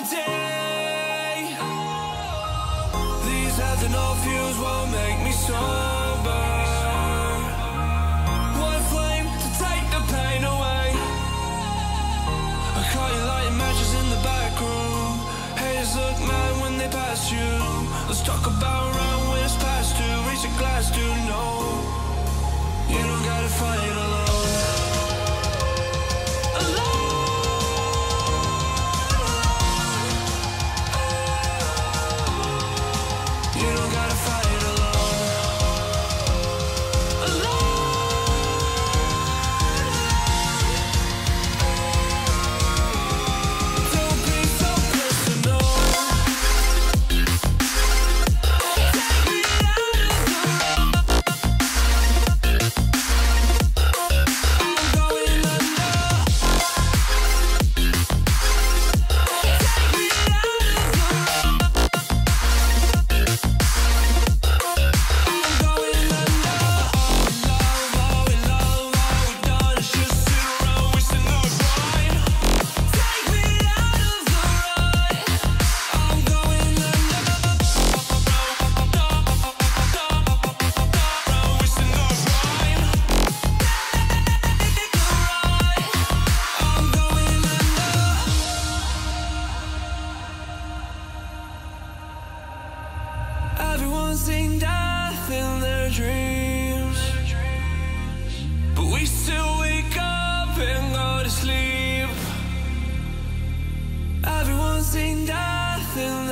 the day. These heads and no fuse won't make me so losing death in their dreams. But we still wake up and go to sleep. Everyone's seen death in